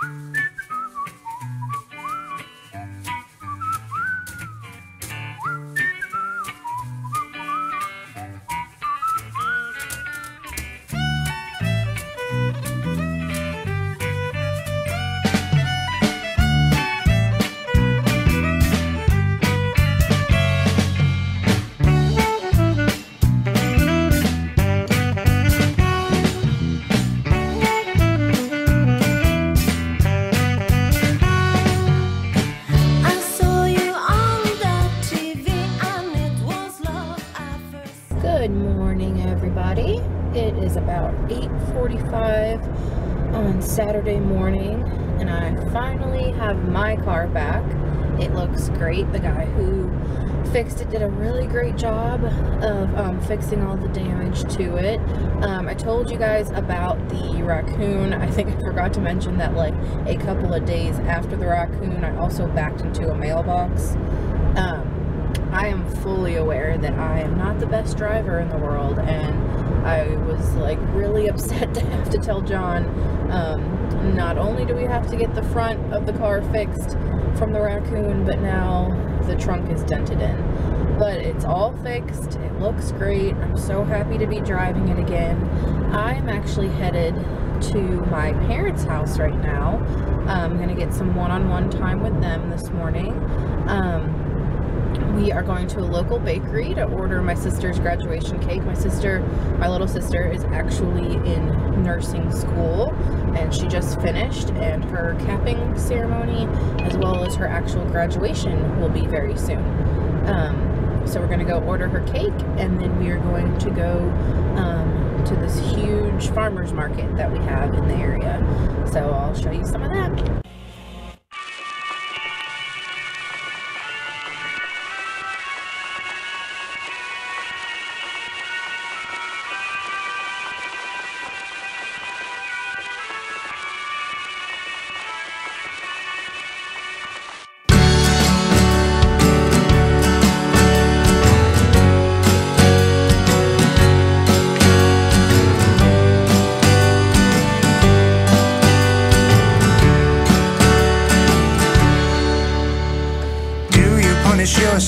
Good 8:45 on Saturday morning, and I finally have my car back. It looks great. The guy who fixed it did a really great job of um, fixing all the damage to it. Um, I told you guys about the raccoon. I think I forgot to mention that like a couple of days after the raccoon, I also backed into a mailbox. Um, I am fully aware that I am not the best driver in the world, and I was like really upset to have to tell John. Um, not only do we have to get the front of the car fixed from the raccoon, but now the trunk is dented in. But it's all fixed. It looks great. I'm so happy to be driving it again. I'm actually headed to my parents' house right now. I'm gonna get some one-on-one -on -one time with them this morning. Um, we are going to a local bakery to order my sister's graduation cake. My sister, my little sister, is actually in nursing school and she just finished and her capping ceremony as well as her actual graduation will be very soon. Um, so we're going to go order her cake and then we are going to go um, to this huge farmer's market that we have in the area. So I'll show you some of that.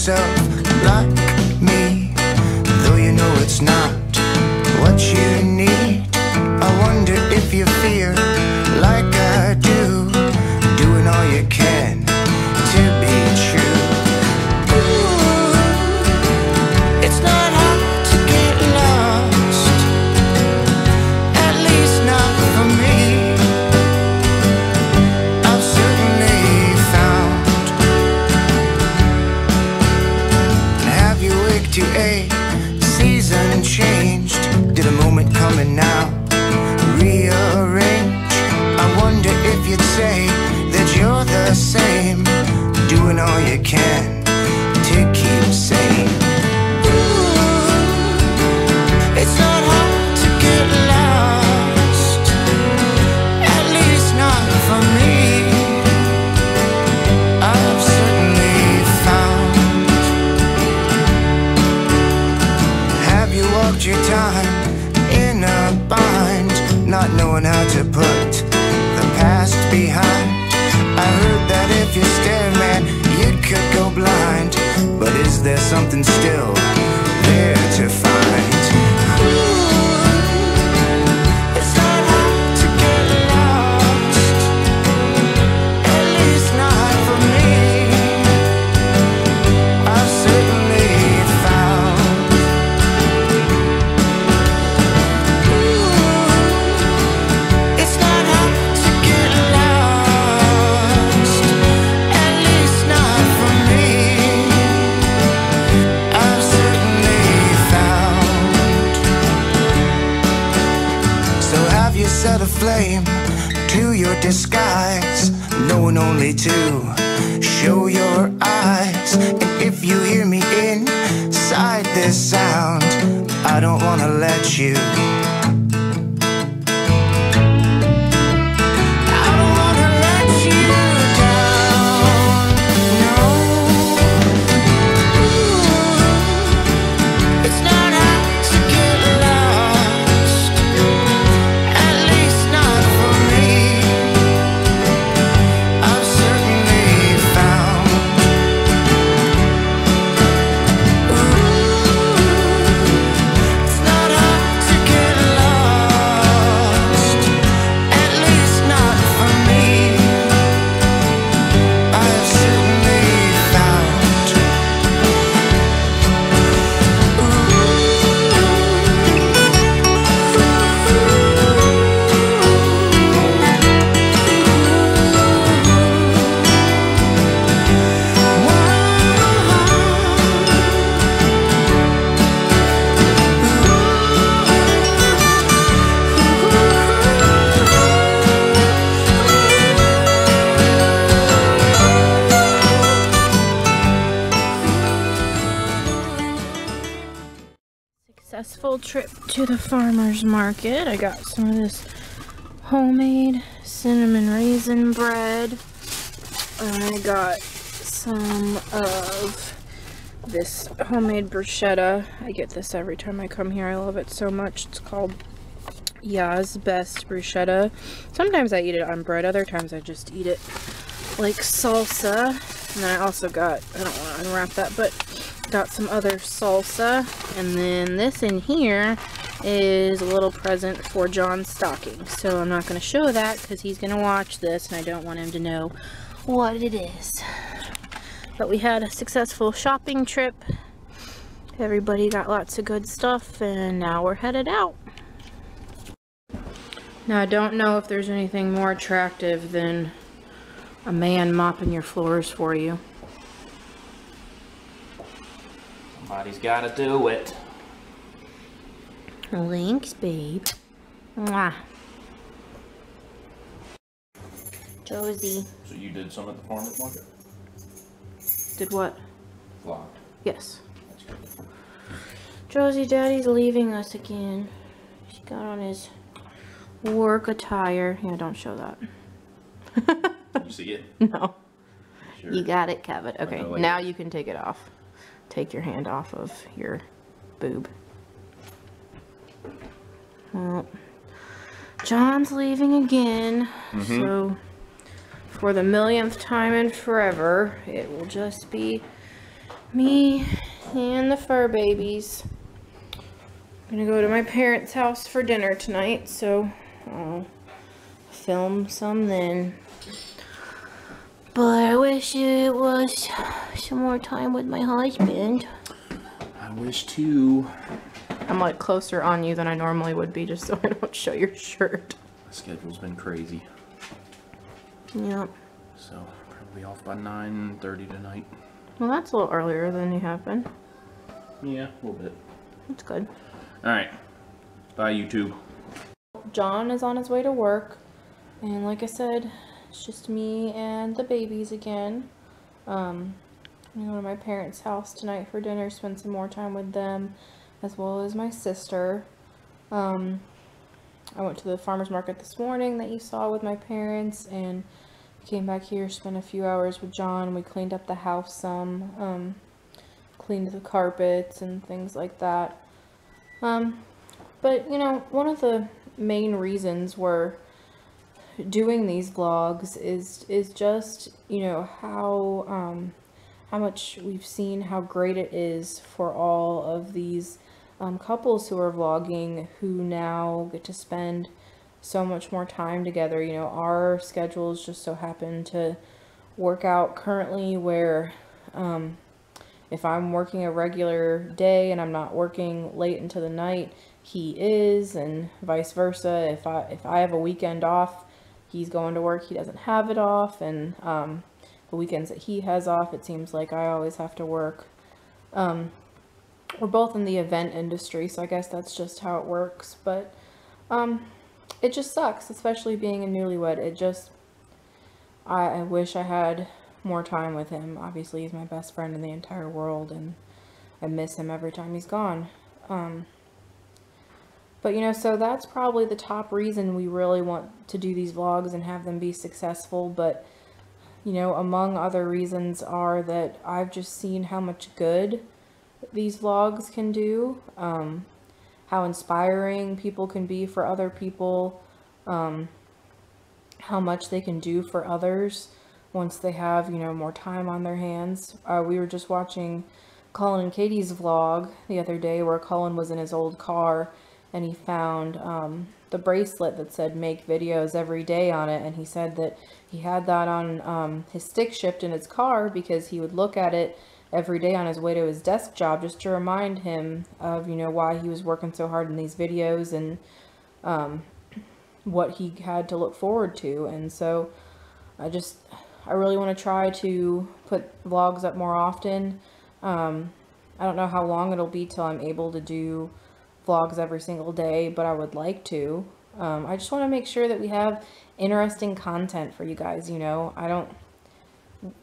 Yourself to show your eyes? And if you hear me inside this sound, I don't wanna let you. Little trip to the farmer's market. I got some of this homemade cinnamon raisin bread. I got some of this homemade bruschetta. I get this every time I come here. I love it so much. It's called Ya's Best Bruschetta. Sometimes I eat it on bread. Other times I just eat it like salsa. And then I also got, I don't want to unwrap that, but got some other salsa. And then this in here is a little present for John's stocking. So I'm not going to show that because he's going to watch this and I don't want him to know what it is. But we had a successful shopping trip. Everybody got lots of good stuff and now we're headed out. Now I don't know if there's anything more attractive than a man mopping your floors for you. Somebody's gotta do it. Thanks, babe. Mwah. Josie. So you did some at the farmer's market? Did what? Vlogged. Yes. That's good. Josie, Daddy's leaving us again. He got on his work attire. Yeah, don't show that. You see it? No. Sure. You got it, Kevin. Okay, now you can take it off. Take your hand off of your boob. Well, John's leaving again, mm-hmm. so for the millionth time in forever, it will just be me and the fur babies. I'm gonna go to my parents' house for dinner tonight, so I'll film some then. But I wish it was some more time with my husband. I wish too. I'm like closer on you than I normally would be just so I don't show your shirt. The schedule's been crazy. Yep. So probably off by 9.30 tonight. Well, that's a little earlier than you have been. Yeah, a little bit. That's good. Alright. Bye YouTube. John is on his way to work. And like I said, it's just me and the babies again. Um, I'm gonna my parents' house tonight for dinner, spend some more time with them, as well as my sister. Um, I went to the farmer's market this morning that you saw with my parents and came back here, spent a few hours with John. We cleaned up the house some, um, cleaned the carpets and things like that. Um, but you know, one of the main reasons we're doing these vlogs is is just you know how um, how much we've seen how great it is for all of these um, couples who are vlogging who now get to spend so much more time together. You know, our schedules just so happen to work out currently where um, if I'm working a regular day and I'm not working late into the night, he is, and vice versa. If I if I have a weekend off, he's going to work. He doesn't have it off, and um, the weekends that he has off, it seems like I always have to work. Um, we're both in the event industry, so I guess that's just how it works. But um, it just sucks, especially being a newlywed. It just I, I wish I had more time with him. Obviously, he's my best friend in the entire world, and I miss him every time he's gone. Um, but you know, so that's probably the top reason we really want to do these vlogs and have them be successful. But you know, among other reasons are that I've just seen how much good these vlogs can do, um, how inspiring people can be for other people, um, how much they can do for others once they have, you know, more time on their hands. Uh, we were just watching Colin and Katie's vlog the other day where Colin was in his old car and he found um, the bracelet that said make videos every day on it and he said that he had that on um, his stick shift in his car because he would look at it every day on his way to his desk job just to remind him of you know why he was working so hard in these videos and um, what he had to look forward to. And so I just I really want to try to put vlogs up more often. Um, I don't know how long it'll be till I'm able to do vlogs every single day, but I would like to. Um, I just want to make sure that we have interesting content for you guys, you know. I don't,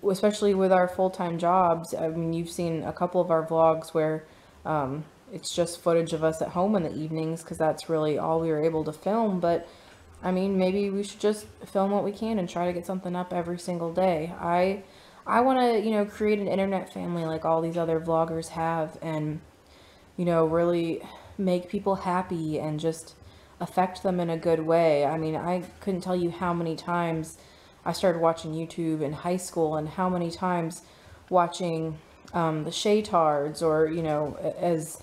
especially with our full-time jobs, I mean, you've seen a couple of our vlogs where um, it's just footage of us at home in the evenings because that's really all we were able to film. But I mean, maybe we should just film what we can and try to get something up every single day. I I want to, you know, create an internet family like all these other vloggers have and you know, really make people happy and just affect them in a good way. I mean, I couldn't tell you how many times I started watching YouTube in high school and how many times watching um, the Shaytards or, you know, as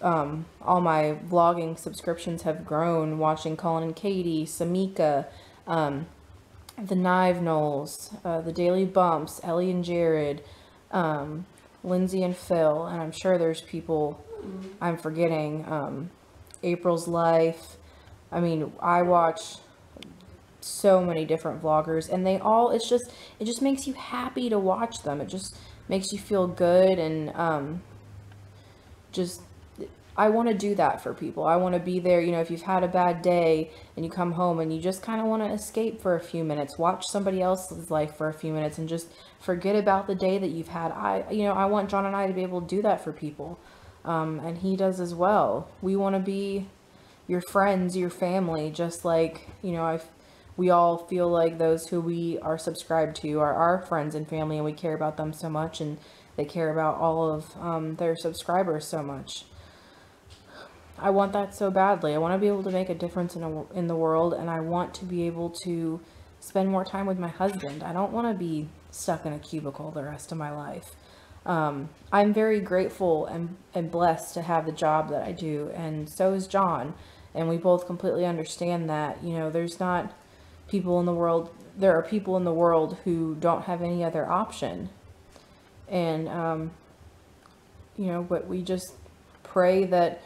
um, all my vlogging subscriptions have grown, watching Colin and Katie, Samika, um, the Knive Knowles, uh, the Daily Bumps, Ellie and Jared, um, Lindsay and Phil, and I'm sure there's people I'm forgetting. Um, April's Life. I mean, I watch so many different vloggers and they all, it's just, it just makes you happy to watch them. It just makes you feel good and um, just I want to do that for people. I want to be there, you know, if you've had a bad day and you come home and you just kind of want to escape for a few minutes, watch somebody else's life for a few minutes and just forget about the day that you've had. I, you know, I want John and I to be able to do that for people. Um, and he does as well. We want to be your friends, your family, just like, you know, I, we all feel like those who we are subscribed to are our friends and family and we care about them so much and they care about all of um, their subscribers so much. I want that so badly. I want to be able to make a difference in, a, in the world and I want to be able to spend more time with my husband. I don't want to be stuck in a cubicle the rest of my life. Um, I'm very grateful and, and blessed to have the job that I do and so is John. And we both completely understand that, you know, there's not people in the world, there are people in the world who don't have any other option. And, um, you know, but we just pray that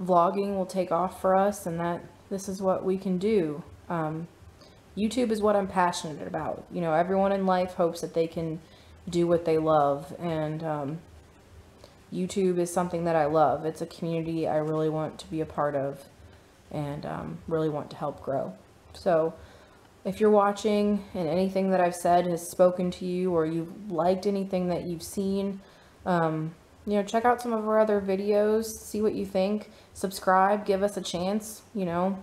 vlogging will take off for us and that this is what we can do. Um, YouTube is what I'm passionate about. You know, everyone in life hopes that they can do what they love and um, YouTube is something that I love. It's a community I really want to be a part of and um, really want to help grow. So if you're watching and anything that I've said has spoken to you or you've liked anything that you've seen, um, you know, check out some of our other videos, see what you think, subscribe, give us a chance, you know.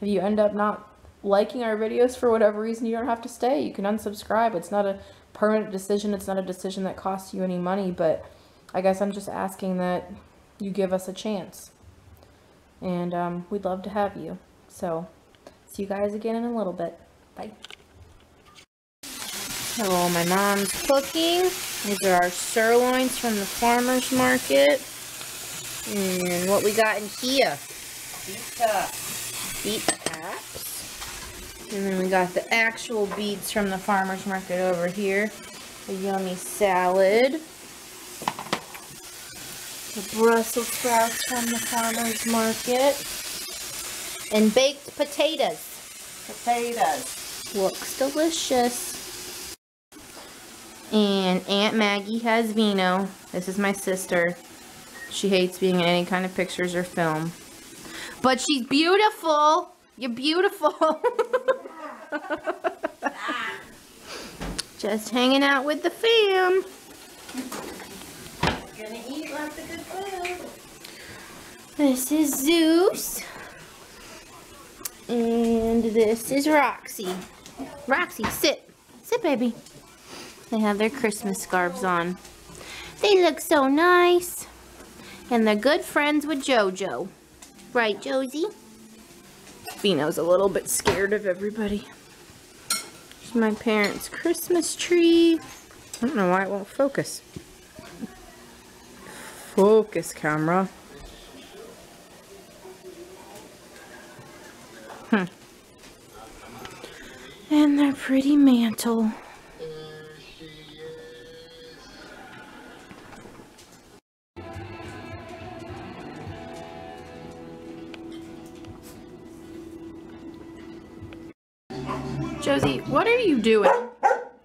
If you end up not liking our videos for whatever reason, you don't have to stay. You can unsubscribe. It's not a permanent decision. It's not a decision that costs you any money, but I guess I'm just asking that you give us a chance. And um, we'd love to have you. So, see you guys again in a little bit. Bye. Hello, my mom's cooking. These are our sirloins from the farmer's market. And what we got in here? Beef cups. And then we got the actual beets from the farmer's market over here. A yummy salad. The Brussels sprouts from the farmer's market. And baked potatoes. Potatoes. Looks delicious. And Aunt Maggie has vino. This is my sister. She hates being in any kind of pictures or film. But she's beautiful. You're beautiful. Just hanging out with the fam. Gonna eat lots of good food. This is Zeus. And this is Roxy. Roxy, sit. Sit, baby. They have their Christmas scarves on. They look so nice. And they're good friends with JoJo. Right, Josie? Vino's a little bit scared of everybody. My parents' Christmas tree. I don't know why it won't focus. Focus, camera. Hmm. And their pretty mantle. Josie, what are you doing?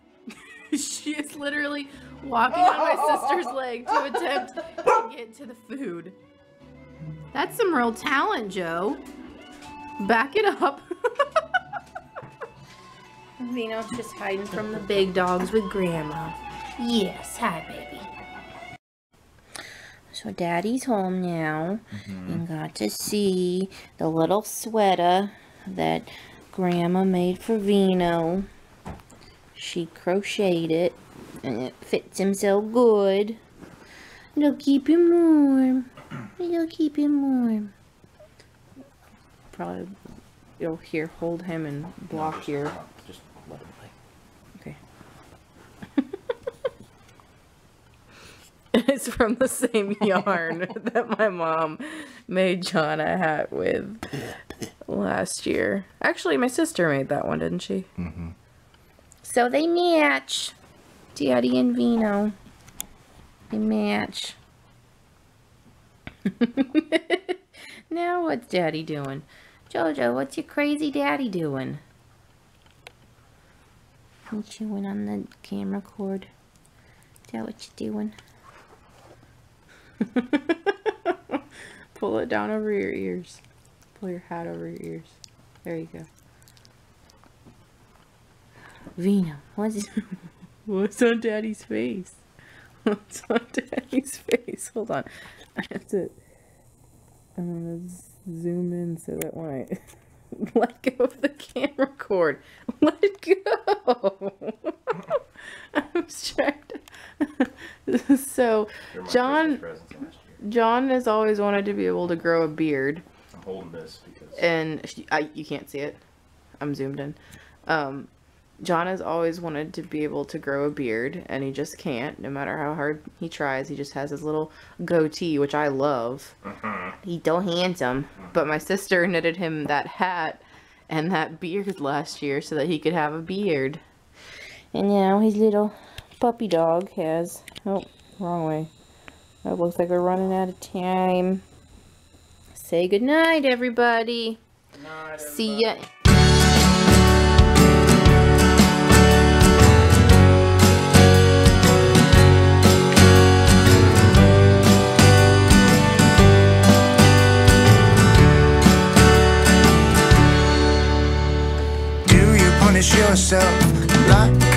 she is literally walking on my sister's leg to attempt to get to the food. That's some real talent, Joe. Back it up. Vino's just hiding from the big dogs with Grandma. Yes, hi, baby. So daddy's home now mm-hmm. and got to see the little sweater that grandma made for Vino. She crocheted it and it fits him so good. It'll keep him warm. It'll keep him warm. Probably you'll hear hold him and block just, your Just let him play. Okay. it's from the same yarn that my mom made John a hat with last year. Actually, my sister made that one, didn't she? Mm-hmm. So they match. Daddy and Vino. They match. now what's Daddy doing? Jojo, what's your crazy daddy doing? You chewing on the camera cord? Is that what you're doing? Pull it down over your ears. Pull your hat over your ears. There you go. Vina, what's what's on Daddy's face? What's on Daddy's face? Hold on. I have to. I'm gonna zoom in so that when I let go of the camera cord, let it go. I'm distracted. so, John, Christmas presents last year. John has always wanted to be able to grow a beard, Holding this because and I, you can't see it. I'm zoomed in. Um, John has always wanted to be able to grow a beard, and he just can't. No matter how hard he tries, he just has his little goatee, which I love. He's so handsome. But my sister knitted him that hat and that beard last year so that he could have a beard. And now his little puppy dog has. Oh, wrong way. It looks like we're running out of time. Say goodnight, everybody. See ya. Do you punish yourself like